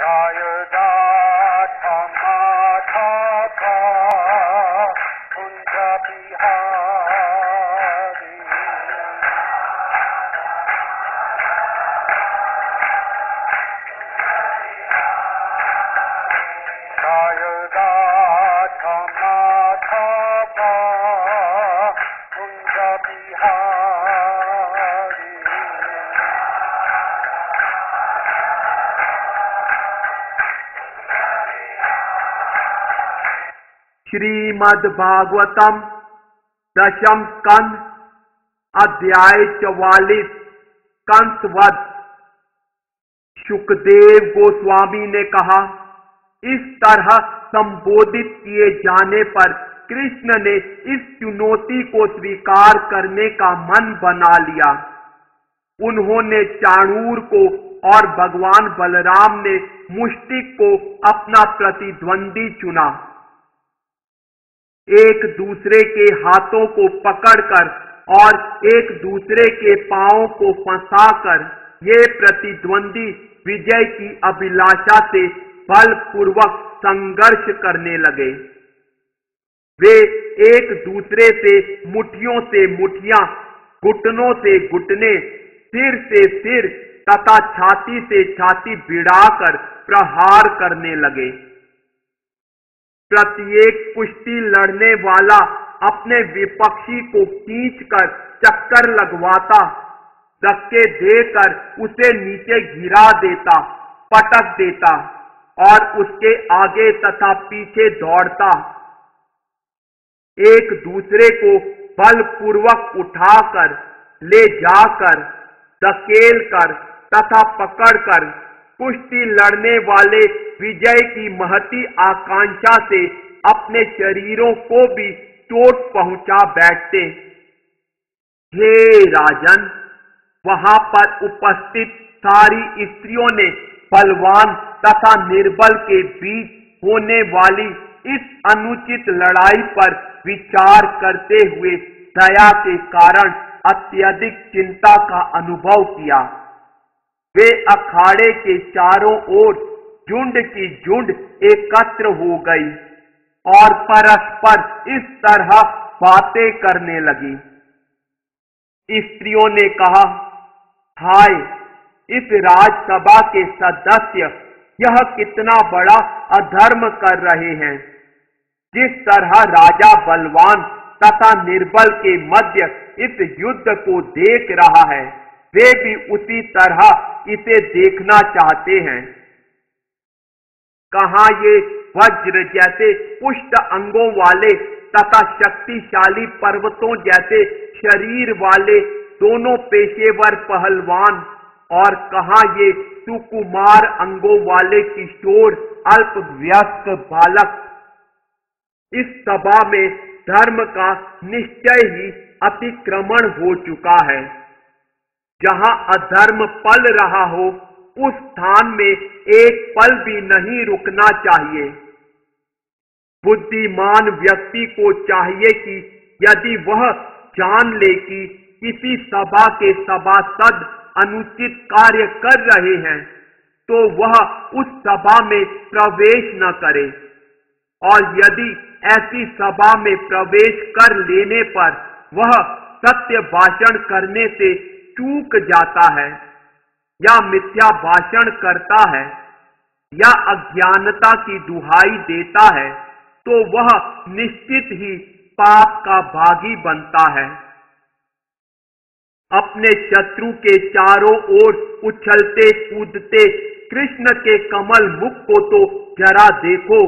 श्रीमद् भागवतम दशम स्कंद अध्याय चौवालीस कंसवध सुखदेव गोस्वामी ने कहा, इस तरह संबोधित किए जाने पर कृष्ण ने इस चुनौती को स्वीकार करने का मन बना लिया। उन्होंने चाणूर को और भगवान बलराम ने मुष्टिक को अपना प्रतिद्वंदी चुना। एक दूसरे के हाथों को पकड़कर और एक दूसरे के पांवों को फंसाकर, ये प्रतिद्वंदी विजय की अभिलाषा से बलपूर्वक संघर्ष करने लगे। वे एक दूसरे से मुठियों से मुठिया, घुटनों से घुटने, सिर से सिर तथा छाती से छाती भिड़ाकर प्रहार करने लगे। प्रत्येक कुश्ती लड़ने वाला अपने विपक्षी को खींच कर चक्कर लगवाता, धक्के देकर उसे नीचे गिरा देता, पटक देता और उसके आगे तथा पीछे दौड़ता। एक दूसरे को बलपूर्वक उठाकर ले जाकर धकेल कर तथा पकड़कर कुश्ती लड़ने वाले विजय की महती आकांक्षा से अपने शरीरों को भी चोट पहुँचा बैठते। हे राजन, वहाँ पर उपस्थित सारी स्त्रियों ने बलवान तथा निर्बल के बीच होने वाली इस अनुचित लड़ाई पर विचार करते हुए दया के कारण अत्यधिक चिंता का अनुभव किया। वे अखाड़े के चारों ओर झुंड की झुंड एकत्र हो गई और परस्पर इस तरह बातें करने लगी। स्त्रियों ने कहा, हाय, इस राजसभा के सदस्य यह कितना बड़ा अधर्म कर रहे हैं। जिस तरह राजा बलवान तथा निर्बल के मध्य इस युद्ध को देख रहा है वे भी उसी तरह इसे देखना चाहते हैं। कहा ये वज्र जैसे पुष्ट अंगों वाले तथा शक्तिशाली पर्वतों जैसे शरीर वाले दोनों पेशेवर पहलवान और कहा ये सुकुमार अंगों वाले किशोर अल्प व्यस्त बालक। इस सभा में धर्म का निश्चय ही अतिक्रमण हो चुका है। जहाँ अधर्म पल रहा हो, उस स्थान में एक पल भी नहीं रुकना चाहिए। बुद्धिमान व्यक्ति को चाहिए कि यदि वह जान ले कि किसी सभा के सभासद अनुचित कार्य कर रहे हैं तो वह उस सभा में प्रवेश न करे। और यदि ऐसी सभा में प्रवेश कर लेने पर वह सत्य भाषण करने से चूक जाता है, या मिथ्या भाषण करता है, या अज्ञानता की दुहाई देता है तो वह निश्चित ही पाप का भागी बनता है। अपने शत्रु के चारों ओर उछलते कूदते कृष्ण के कमल मुख को तो जरा देखो।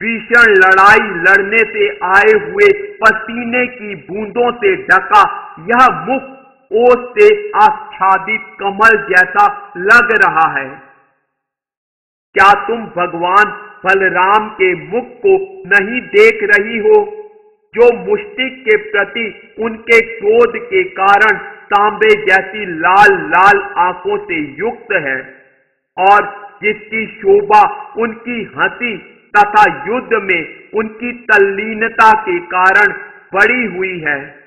भीषण लड़ाई लड़ने से आए हुए पसीने की बूंदों से ढका यह मुख ओस से आच्छादित कमल जैसा लग रहा है। क्या तुम भगवान बलराम के मुख को नहीं देख रही हो, जो मुष्टिक के प्रति उनके क्रोध के कारण तांबे जैसी लाल लाल आँखों से युक्त है, और जिसकी शोभा उनकी हँसी तथा युद्ध में उनकी तल्लीनता के कारण बढ़ी हुई है?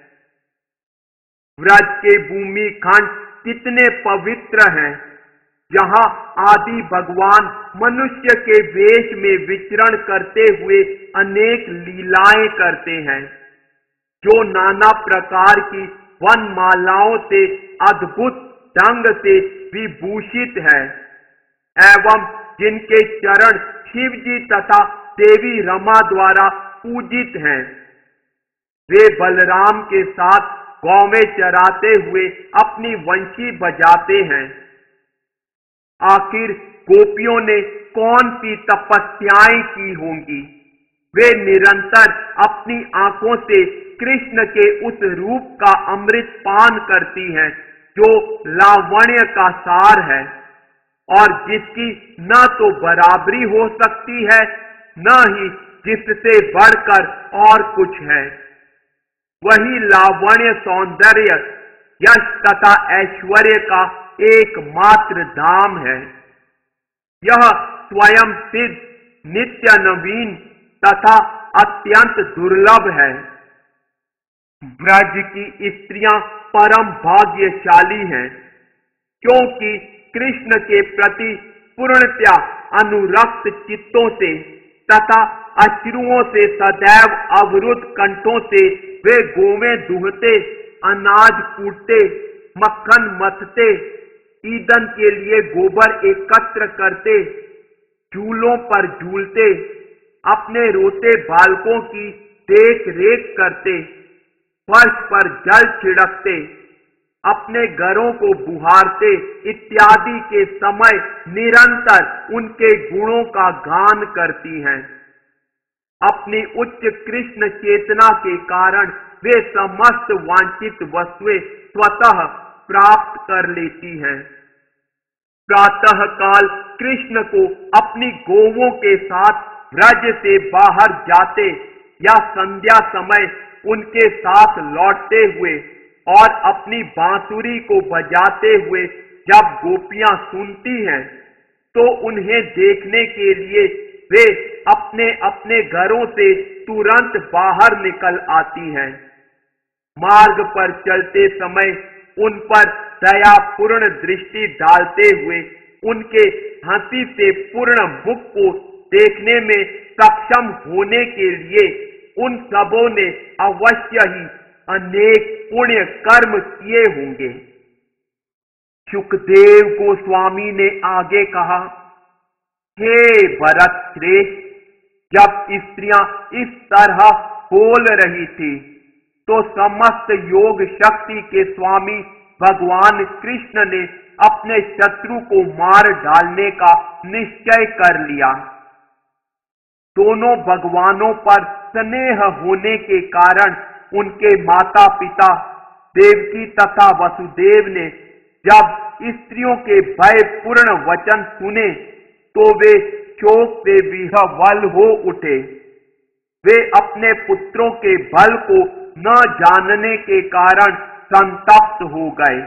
व्रज के भूमि खंड कितने पवित्र हैं। जहाँ आदि भगवान मनुष्य के वेश में विचरण करते हुए अनेक लीलाएँ करते हैं, जो नाना प्रकार की वन मालाओं से अद्भुत ढंग से विभूषित है, एवं जिनके चरण शिव जी तथा देवी रमा द्वारा पूजित हैं। वे बलराम के साथ गाँव में चराते हुए अपनी वंशी बजाते हैं। आखिर गोपियों ने कौन सी तपस्याएँ की होंगी? वे निरंतर अपनी आँखों से कृष्ण के उस रूप का अमृत पान करती हैं, जो लावण्य का सार है। और जिसकी न तो बराबरी हो सकती है, न ही जिससे बढ़कर और कुछ है। वही लावण्य सौंदर्य यश तथा ऐश्वर्य का एकमात्र धाम है। यह स्वयं सिद्ध, नित्य नवीन तथा अत्यंत दुर्लभ है। ब्रज की स्त्रियाँ परम भाग्यशाली हैं, क्योंकि कृष्ण के प्रति पूर्णतया अनुरक्त चित्तों से तथा अश्रुओं से सदैव अवरुद्ध कंठों से वे गोवे दुहते, अनाज कूटते, मक्खन मथते, ईंधन के लिए गोबर एकत्र करते, झूलों पर झूलते, अपने रोते बालकों की देख रेख करते, फर्श पर जल छिड़कते, अपने घरों को बुहारते, इत्यादि के समय निरंतर उनके गुणों का गान करती हैं। अपनी उच्च कृष्ण चेतना के कारण वे समस्त वांछित वस्तुएँ स्वतः प्राप्त कर लेती हैं। प्रातः काल कृष्ण को अपनी गोवों के साथ ब्रज से बाहर जाते या संध्या समय उनके साथ लौटते हुए और अपनी बांसुरी को बजाते हुए जब गोपियाँ सुनती हैं तो उन्हें देखने के लिए वे अपने अपने घरों से तुरंत बाहर निकल आती हैं। मार्ग पर चलते समय उन पर दया पूर्ण दृष्टि डालते हुए उनके हँसी से पूर्ण मुख को देखने में सक्षम होने के लिए उन सबों ने अवश्य ही अनेक पुण्य कर्म किए होंगे। सुखदेव गोस्वामी ने आगे कहा, हे भरत श्रेष्ठ जब स्त्रियाँ इस तरह बोल रही थी तो समस्त योग शक्ति के स्वामी भगवान कृष्ण ने अपने शत्रु को मार डालने का निश्चय कर लिया। दोनों भगवानों पर स्नेह होने के कारण उनके माता पिता देवकी तथा वसुदेव ने जब स्त्रियों के भय पूर्ण वचन सुने तो वे शोक से विहवल हो उठे। वे अपने पुत्रों के बल को न जानने के कारण संतप्त हो गए।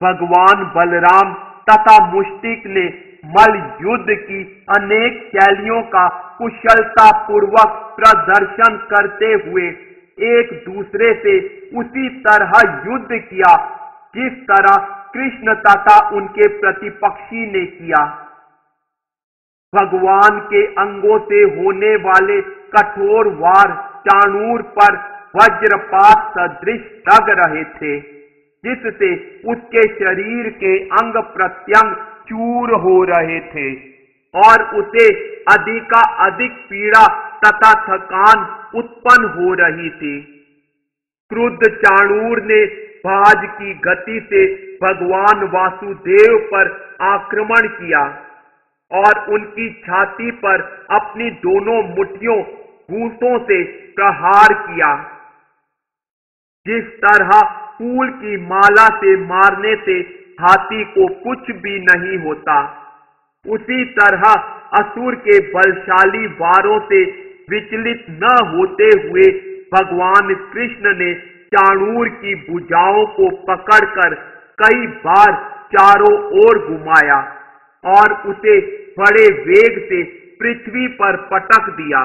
भगवान बलराम तथा मुष्टिक ने मल युद्ध की अनेक शैलियों का कुशलता पूर्वक प्रदर्शन करते हुए एक दूसरे से उसी तरह युद्ध किया, जिस तरह कृष्ण तथा उनके प्रतिपक्षी ने किया। भगवान के अंगों से होने वाले कठोर वार चाणूर पर वज्रपात सदृश लग रहे थे, जिससे उसके शरीर के अंग प्रत्यंग चूर हो रहे थे और उसे अधिका अधिक पीड़ा तथा थकान उत्पन्न हो रही थी। क्रुद्ध चाणूर ने भाज की गति से भगवान वासुदेव पर आक्रमण किया। और उनकी छाती पर अपनी दोनों मुठियों घूसों से प्रहार किया। जिस तरह फूल की माला से मारने से हाथी को कुछ भी नहीं होता, उसी तरह असुर के बलशाली वारों से विचलित न होते हुए भगवान कृष्ण ने चाणूर की भुजाओं को पकड़कर कई बार चारों ओर घुमाया। और उसे बड़े वेग से पृथ्वी पर पटक दिया।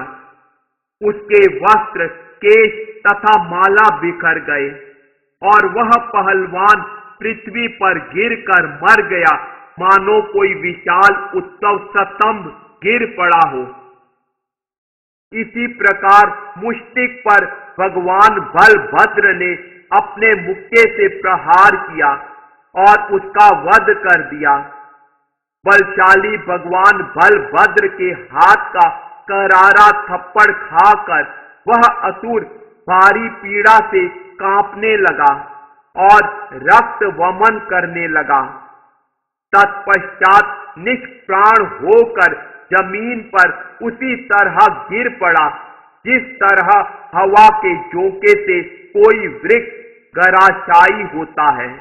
उसके वस्त्र, केश तथा माला बिखर गए और वह पहलवान पृथ्वी पर गिरकर मर गया। मानो कोई विशाल उत्सव स्तंभ गिर पड़ा हो। इसी प्रकार मुष्टिक पर भगवान बलभद्र ने अपने मुक्के से प्रहार किया और उसका वध कर दिया। बलशाली भगवान बलभद्र के हाथ का करारा थप्पड़ खाकर वह असुर भारी पीड़ा से कांपने लगा और रक्त वमन करने लगा। तत्पश्चात निष्प्राण होकर ज़मीन पर उसी तरह गिर पड़ा, जिस तरह हवा के झोंके से कोई वृक्ष गराशाई होता है।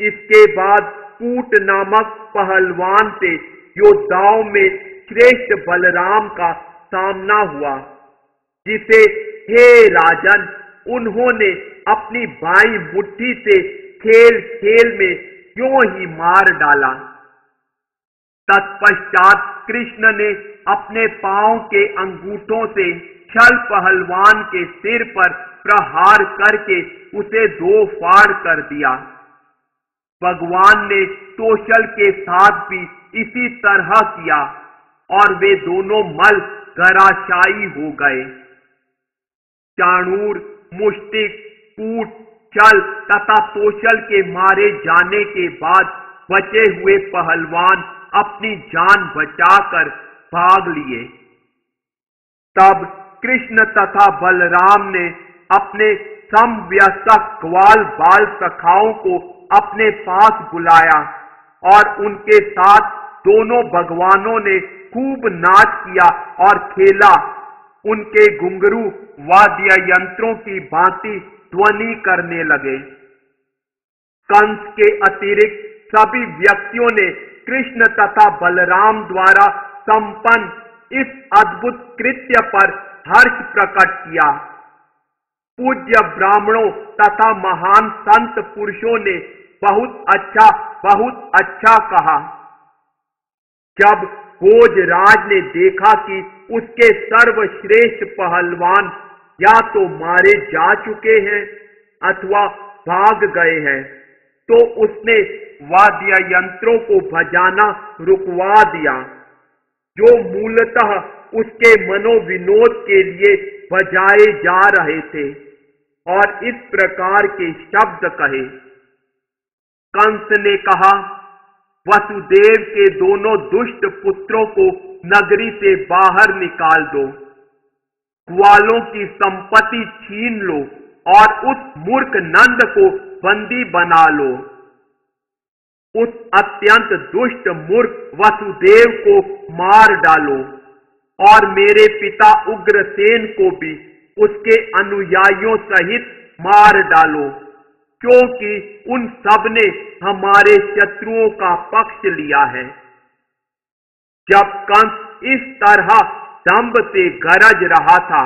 इसके बाद कूट नामक पहलवान से योद्धाओं में श्रेष्ठ बलराम का सामना हुआ, जिसे हे राजन, उन्होंने अपनी बाई मुट्ठी से खेल खेल में क्यों ही मार डाला? तत्पश्चात कृष्ण ने अपने पाँव के अंगूठों से छल पहलवान के सिर पर प्रहार करके उसे दो फाड़ कर दिया। भगवान ने तोशल के साथ भी इसी तरह किया और वे दोनों मल गराशाई हो गए। चाणूर, मुष्टिक, कूट, चल तथा तोशल के मारे जाने के बाद बचे हुए पहलवान अपनी जान बचाकर भाग लिए। तब कृष्ण तथा बलराम ने अपने समव्यस्क ग्वाल बाल सखाओं को अपने पास बुलाया और उनके साथ दोनों भगवानों ने खूब नाच किया और खेला। उनके घुंघरू वाद्य यंत्रों की भांति ध्वनि करने लगे। कंस के अतिरिक्त सभी व्यक्तियों ने कृष्ण तथा बलराम द्वारा संपन्न इस अद्भुत कृत्य पर हर्ष प्रकट किया। पूज्य ब्राह्मणों तथा महान संत पुरुषों ने बहुत अच्छा बहुत अच्छा कहा। जब भोजराज ने देखा कि उसके सर्वश्रेष्ठ पहलवान या तो मारे जा चुके हैं अथवा भाग गए हैं तो उसने वाद्य यंत्रों को बजाना रुकवा दिया, जो मूलतः उसके मनोविनोद के लिए बजाए जा रहे थे और इस प्रकार के शब्द कहे। कंस ने कहा, वसुदेव के दोनों दुष्ट पुत्रों को नगरी से बाहर निकाल दो। ग्वालों की संपत्ति छीन लो और उस मूर्ख नंद को बंदी बना लो। उस अत्यंत दुष्ट मूर्ख वसुदेव को मार डालो और मेरे पिता उग्रसेन को भी उसके अनुयायियों सहित मार डालो। क्योंकि उन सबने हमारे शत्रुओं का पक्ष लिया है। जब कंस इस तरह दम्भ से गरज रहा था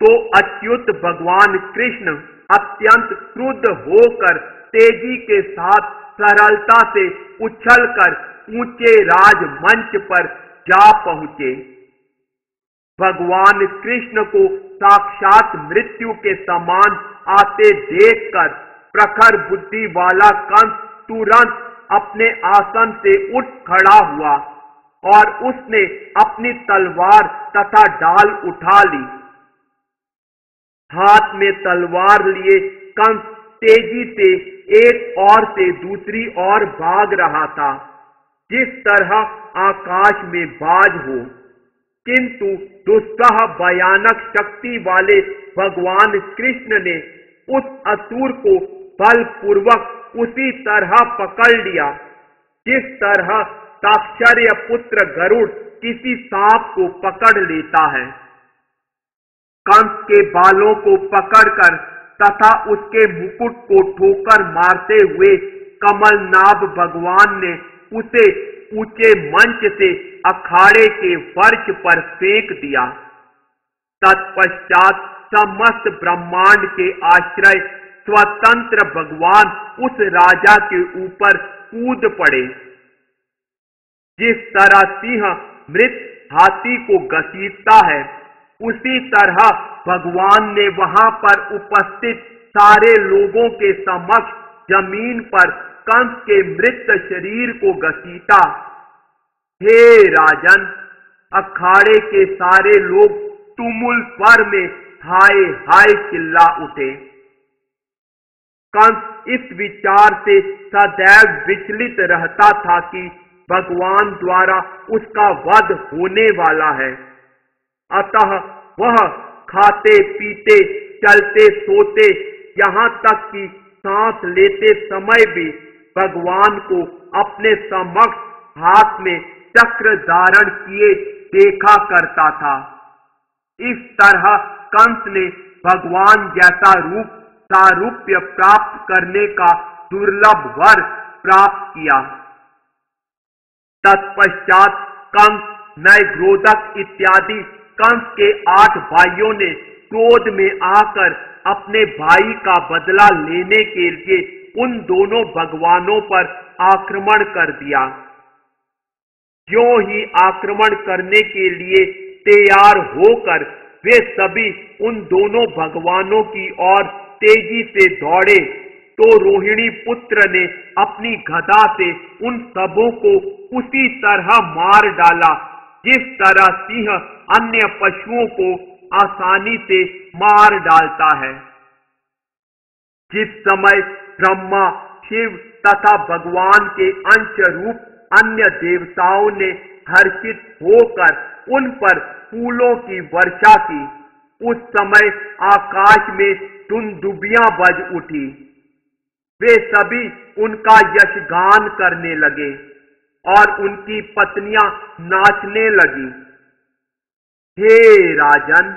तो अच्युत भगवान कृष्ण अत्यंत क्रुद्ध होकर तेज़ी के साथ सरलता से उछलकर ऊँचे राज मंच पर जा पहुँचे। भगवान कृष्ण को साक्षात मृत्यु के समान आते देखकर प्रखर बुद्धि वाला कंस तुरंत अपने आसन से उठ खड़ा हुआ और उसने अपनी तलवार तथा ढाल उठा ली। हाथ में तलवार लिए कंस तेज़ी से एक और से दूसरी ओर भाग रहा था, जिस तरह आकाश में बाज हो। किंतु दुस्सह भयानक शक्ति वाले भगवान कृष्ण ने उस असुर को बलपूर्वक उसी तरह पकड़ लिया। जिस तरह ताक्षर्य पुत्र गरुड़ किसी सांप को पकड़ लेता है, कंस के बालों को पकड़कर तथा उसके मुकुट को ठोकर मारते हुए कमलनाभ भगवान ने उसे ऊँचे मंच से अखाड़े के वर्ष पर फेंक दिया। तत्पश्चात समस्त ब्रह्मांड के आश्रय स्वतंत्र भगवान उस राजा के ऊपर कूद पड़े। जिस तरह सिंह मृत हाथी को घसीटता है, उसी तरह भगवान ने वहाँ पर उपस्थित सारे लोगों के समक्ष ज़मीन पर कंस के मृत शरीर को घसीटा। हे राजन, अखाड़े के सारे लोग तुमुल पर में हाय हाय चिल्ला उठे। कंस इस विचार से सदैव विचलित रहता था कि भगवान द्वारा उसका वध होने वाला है। अतः वह खाते, पीते, चलते, सोते, यहाँ तक कि सांस लेते समय भी भगवान को अपने समक्ष हाथ में चक्र धारण किए देखा करता था। इस तरह कंस ने भगवान जैसा रूप सारूप्य प्राप्त करने का दुर्लभ वर प्राप्त किया। तत्पश्चात कंस नए ग्रोधक इत्यादि कंस के आठ भाइयों ने क्रोध में आकर अपने भाई का बदला लेने के लिए उन दोनों भगवानों पर आक्रमण कर दिया। जो ही आक्रमण करने के लिए तैयार होकर वे सभी उन दोनों भगवानों की ओर तेज़ी से दौड़े तो रोहिणी पुत्र ने अपनी गदा से उन सबों को उसी तरह मार डाला, जिस तरह सिंह अन्य पशुओं को आसानी से मार डालता है। जिस समय ब्रह्मा, शिव तथा भगवान के अंश रूप अन्य देवताओं ने हर्षित होकर उन पर फूलों की वर्षा की, उस समय आकाश में दुबिया बज उठी। वे सभी उनका यशगान करने लगे और उनकी पत्नियाँ नाचने लगी। हे राजन,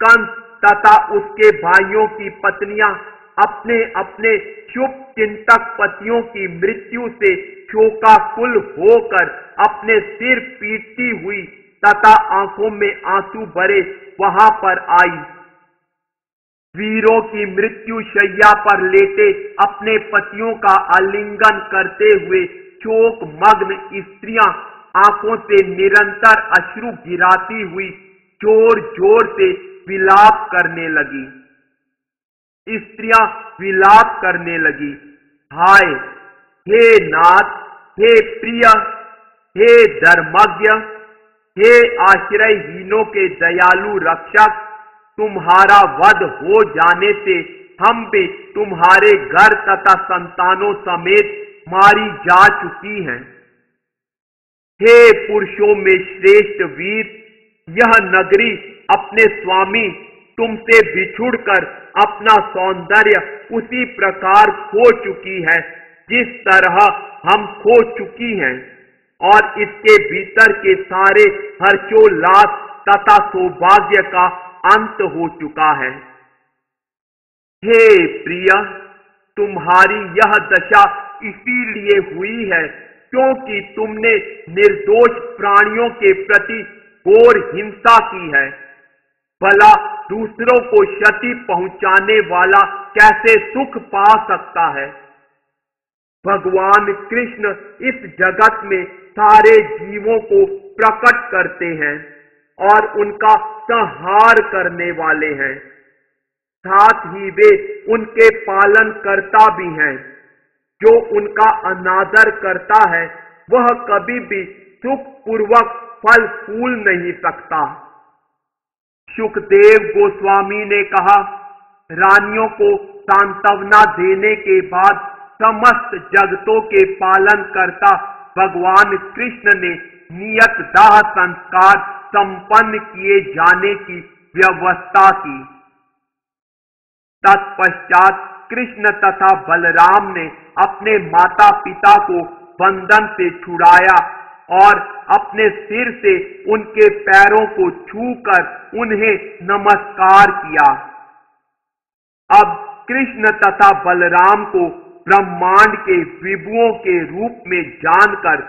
कंस तथा उसके भाइयों की पत्नियाँ अपने अपने शुभ चिंतक पतियों की मृत्यु से शोकाकुल होकर अपने सिर पीटती हुई तथा आँखों में आँसू भरे वहाँ पर आई। वीरों की मृत्यु शैया पर लेटे अपने पतियों का आलिंगन करते हुए शोक मग्न स्त्रियाँ आँखों से निरंतर अश्रु गिराती हुई ज़ोर ज़ोर से विलाप करने लगी। स्त्रियाँ विलाप करने लगी। हाय, हे नाथ, हे प्रिय, हे धर्मज्ञ, हे आश्रयहीनों के दयालु रक्षक तुम्हारा वध हो जाने से हम भी तुम्हारे घर तथा संतानों समेत मारी जा चुकी हैं। हे पुरुषों में श्रेष्ठ वीर, यह नगरी अपने स्वामी तुमसे बिछुड़कर अपना सौंदर्य उसी प्रकार खो चुकी है, जिस तरह हम खो चुकी हैं। और इसके भीतर के सारे हर्षोल्लास तथा सौभाग्य का अंत हो चुका है। हे प्रिय, तुम्हारी यह दशा इसीलिए हुई है क्योंकि तुमने निर्दोष प्राणियों के प्रति घोर हिंसा की है। भला दूसरों को क्षति पहुँचाने वाला कैसे सुख पा सकता है? भगवान कृष्ण इस जगत में सारे जीवों को प्रकट करते हैं। और उनका संहार करने वाले हैं। साथ ही वे उनके पालन करता भी हैं। जो उनका अनादर करता है, वह कभी भी सुख पूर्वक फल फूल नहीं सकता। सुखदेव गोस्वामी ने कहा, रानियों को सांत्वना देने के बाद समस्त जगतों के पालन करता भगवान कृष्ण ने नियत दाह संस्कार संपन्न किए जाने की व्यवस्था की। तत्पश्चात कृष्ण तथा बलराम ने अपने माता पिता को बंधन से छुड़ाया और अपने सिर से उनके पैरों को छूकर उन्हें नमस्कार किया। अब कृष्ण तथा बलराम को ब्रह्मांड के विभुओं के रूप में जानकर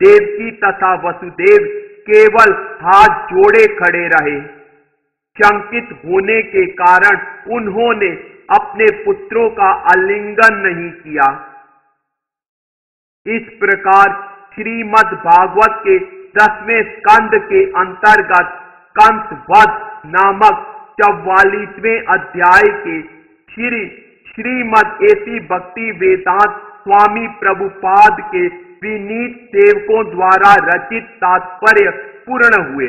देवकी तथा वसुदेव केवल हाथ जोड़े खड़े रहे। शंकित होने के कारण उन्होंने अपने पुत्रों का आलिंगन नहीं किया। इस प्रकार श्रीमद भागवत के दसवें स्कंद के अंतर्गत कंस वध नामक चौवालीसवें अध्याय के श्री श्रीमद एसी भक्ति वेदांत स्वामी प्रभुपाद के विनीत सेवकों द्वारा रचित तात्पर्य पूर्ण हुए।